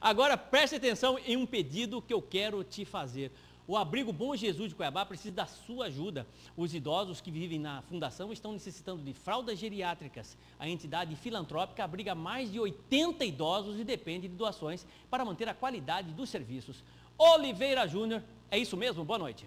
Agora preste atenção em um pedido que eu quero te fazer. O Abrigo Bom Jesus de Cuiabá precisa da sua ajuda. Os idosos que vivem na fundação estão necessitando de fraldas geriátricas. A entidade filantrópica abriga mais de 80 idosos e depende de doações para manter a qualidade dos serviços. Oliveira Júnior, é isso mesmo? Boa noite.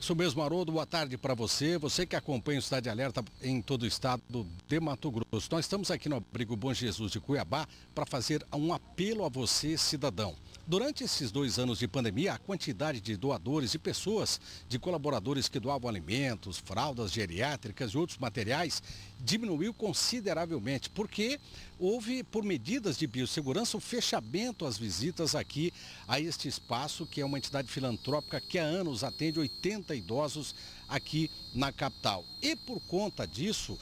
Isso mesmo, Haroldo. Boa tarde para você. Você que acompanha o Cidade Alerta em todo o estado de Mato Grosso. Nós estamos aqui no Abrigo Bom Jesus de Cuiabá para fazer um apelo a você, cidadão. Durante esses dois anos de pandemia, a quantidade de doadores e pessoas, de colaboradores que doavam alimentos, fraldas geriátricas e outros materiais, diminuiu consideravelmente, porque houve, por medidas de biossegurança, o fechamento às visitas aqui a este espaço, que é uma entidade filantrópica que há anos atende 80 idosos aqui na capital. E por conta disso,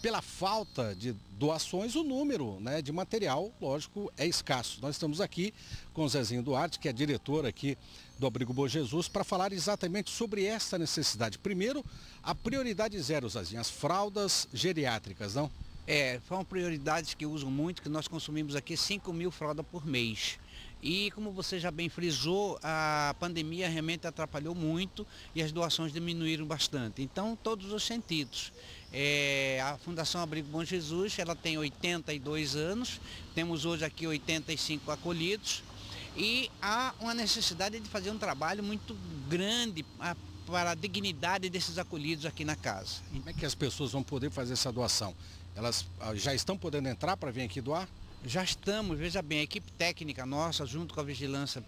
pela falta de doações, o número né, de material, lógico, é escasso. Nós estamos aqui com o Zezinho Duarte, que é diretor aqui do Abrigo Bom Jesus, para falar exatamente sobre essa necessidade. Primeiro, a prioridade zero, Zezinho, as fraldas geriátricas, não? É, são prioridades que usam muito, que nós consumimos aqui 5 mil fraldas por mês. E como você já bem frisou, a pandemia realmente atrapalhou muito e as doações diminuíram bastante. Então, todos os sentidos. É, a Fundação Abrigo Bom Jesus, ela tem 82 anos, temos hoje aqui 85 acolhidos e há uma necessidade de fazer um trabalho muito grande para a dignidade desses acolhidos aqui na casa. Como é que as pessoas vão poder fazer essa doação? Elas ah, já estão podendo entrar para vir aqui doar? Já estamos, veja bem, a equipe técnica nossa, junto com a vigilância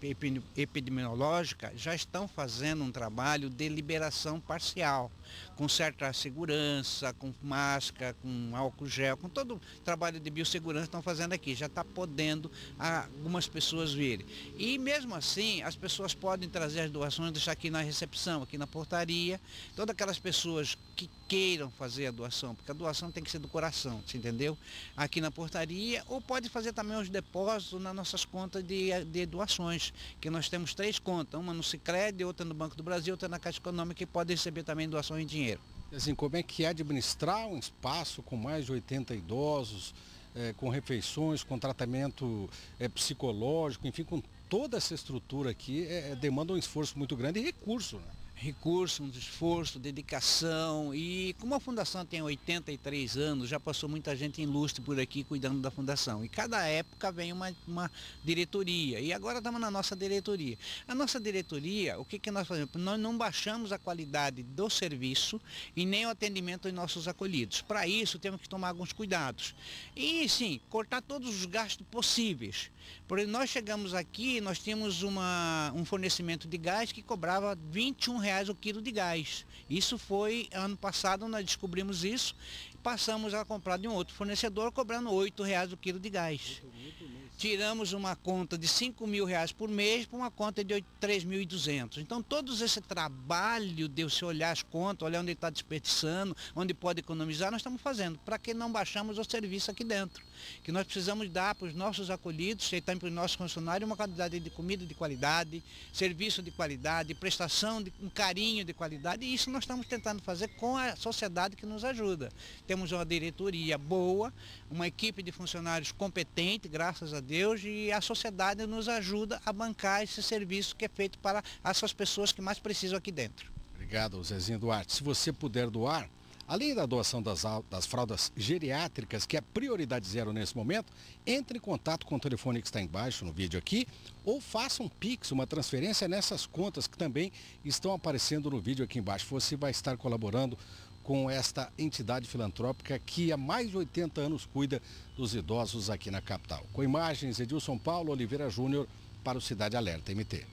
epidemiológica, já estão fazendo um trabalho de liberação parcial, com certa segurança, com máscara, com álcool gel, com todo o trabalho de biossegurança que estão fazendo aqui. Já está podendo algumas pessoas virem. E mesmo assim, as pessoas podem trazer as doações, deixar aqui na recepção, aqui na portaria. Todas aquelas pessoas que queiram fazer a doação, porque a doação tem que ser do coração, você entendeu? Aqui na portaria, ou pode fazer também os depósitos nas nossas contas de, de doações, que nós temos três contas, uma no Cicred, outra no Banco do Brasil, outra na Caixa Econômica, que pode receber também doações em dinheiro. Assim, como é que é administrar um espaço com mais de 80 idosos, é, com refeições, com tratamento é, psicológico, enfim, com toda essa estrutura aqui, é, demanda um esforço muito grande e recurso, né? Recurso, um esforço, dedicação e como a fundação tem 83 anos, já passou muita gente ilustre por aqui cuidando da fundação e cada época vem uma, uma diretoria e agora estamos na nossa diretoria. A nossa diretoria, o que, que nós fazemos? Nós não baixamos a qualidade do serviço e nem o atendimento dos nossos acolhidos. Para isso temos que tomar alguns cuidados e sim, cortar todos os gastos possíveis. Porque nós chegamos aqui, nós tínhamos uma, um fornecimento de gás que cobrava 21 reais reais o quilo de gás. Isso foi ano passado, nós descobrimos isso, passamos a comprar de um outro fornecedor cobrando R$ reais o quilo de gás. Tiramos uma conta de 5 mil reais por mês para uma conta de 3.200. Então, todo esse trabalho de você olhar as contas, olhar onde está desperdiçando, onde pode economizar, nós estamos fazendo, para que não baixamos o serviço aqui dentro. Que nós precisamos dar para os nossos acolhidos e também para os nossos funcionários uma quantidade de comida de qualidade, serviço de qualidade, prestação de um carinho de qualidade, e isso nós estamos tentando fazer com a sociedade que nos ajuda. Temos uma diretoria boa, uma equipe de funcionários competente, graças a Deus, e a sociedade nos ajuda a bancar esse serviço que é feito para essas pessoas que mais precisam aqui dentro. Obrigado, Zezinho Duarte. Se você puder doar, Além da doação das, das, fraldas geriátricas, que é prioridade zero nesse momento, entre em contato com o telefone que está embaixo no vídeo aqui, ou faça um Pix, uma transferência nessas contas que também estão aparecendo no vídeo aqui embaixo. Você vai estar colaborando com esta entidade filantrópica que há mais de 80 anos cuida dos idosos aqui na capital. Com imagens, Edilson Paulo Oliveira Júnior para o Cidade Alerta MT.